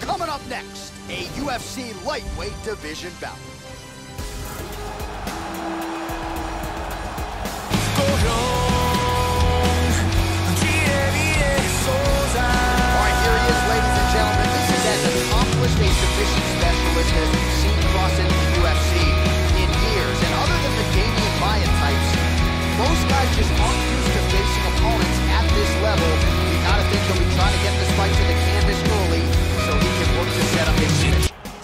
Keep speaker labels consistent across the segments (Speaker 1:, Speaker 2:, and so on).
Speaker 1: Coming up next, a UFC lightweight division bout. All right, here he is, ladies and gentlemen. This is as accomplished a submission specialist as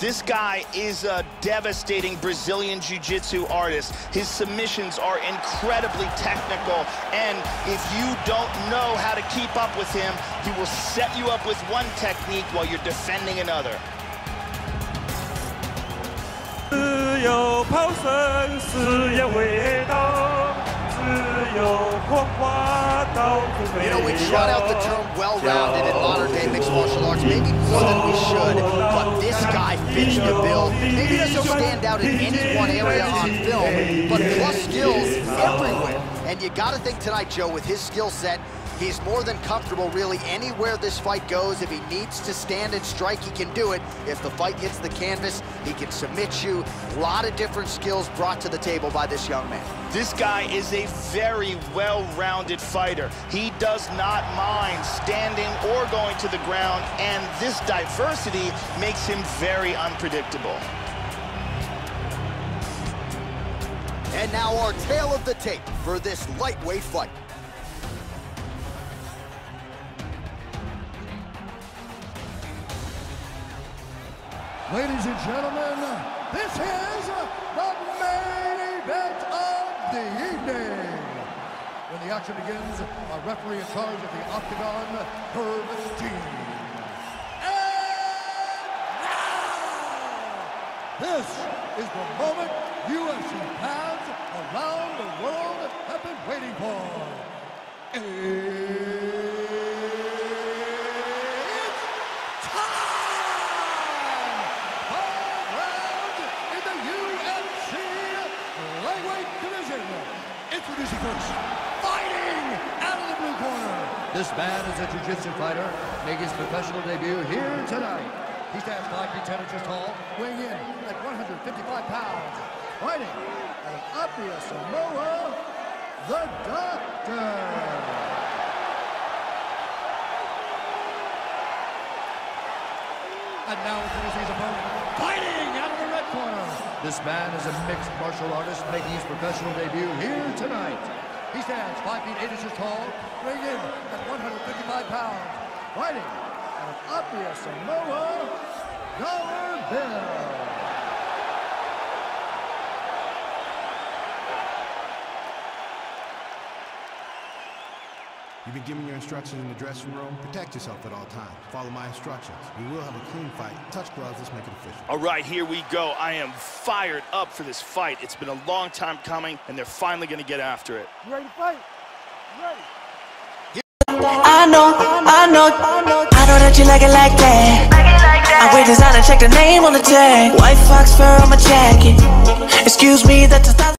Speaker 1: This
Speaker 2: guy is a devastating Brazilian Jiu-Jitsu artist. His submissions are incredibly technical, and if you don't know how to keep up with him, he will set you up with one technique while you're defending another.
Speaker 3: 自由抛身，誓言未到，自由火花到处
Speaker 1: You know, we
Speaker 3: 飞
Speaker 1: trot out the term well-rounded in modern-day mixed martial arts, maybe more than we should, but this guy fits the bill. Maybe doesn't stand out in any one area on film, but plus skills everywhere. And you gotta think tonight, Joe, with his skill set, he's more than comfortable really anywhere this fight goes. If he needs to stand and strike, he can do it. If the fight hits the canvas, he can submit you. A lot of different skills brought to the table by this young man.
Speaker 2: This guy is a very well-rounded fighter. He does not mind standing or going to the ground, and this diversity makes him very unpredictable.
Speaker 1: And now our tale of the tape for this lightweight fight.
Speaker 4: Ladies and gentlemen, this is the main event of the evening. When the action begins, our referee in charge of the Octagon, Herb Dean. And now, this is the moment UFC fans around the world have been waiting for. It's time! Five rounds in the UFC lightweight division. First, fighting out of the blue corner. This man is a jiu-jitsu fighter, making his professional debut here tonight. He stands 5 feet 10 inches tall, weighing in at 155 pounds. Fighting out of Samoa, the Doctor. And now introducing his opponent, fighting out of the red corner. This man is a mixed martial artist making his professional debut here tonight. He stands 5 feet 8 inches tall, weighing in at 155 pounds. Fighting out of Apia, Samoa, Dollar Bill.
Speaker 5: You've been given your instructions in the dressing room. Protect yourself at all times. Follow my instructions. We will have a clean fight. Touch gloves. Let's make it official.
Speaker 2: All right, here we go. I am fired up for this fight. It's been a long time coming, and they're finally going to get after it.
Speaker 3: You ready to fight? You ready?
Speaker 6: I know, I know, I know that you like it like that. I wear designer, check the name on the tag. White fox fur on my jacket. Excuse me, that's a style.